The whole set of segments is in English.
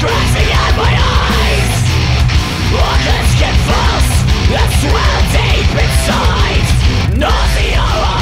Closing out my eyes. Organs get swell deep inside. Nausea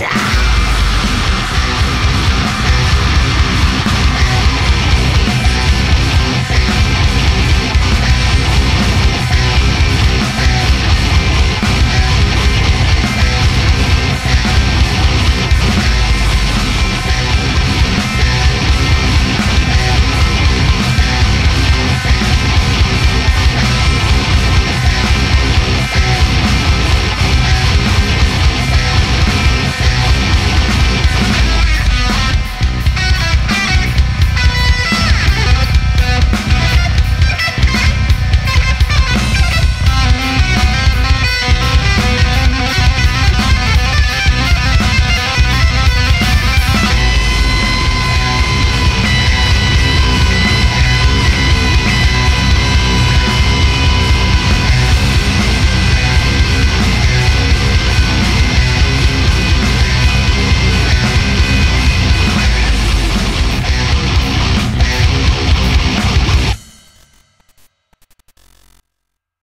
Yeah!